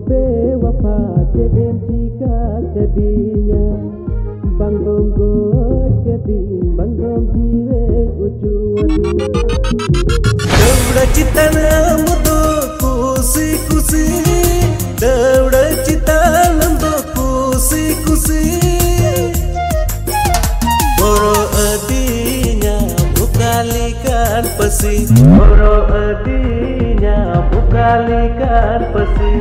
bewapa jedem jika kadinya Bangkom god kadin bangkom jiwe ucuwadi Dauda citana mudo kusi kusi Dauda citana mudo kusi kusi Boro adinya bukalikan pesi Boro adinya bukalikan pesi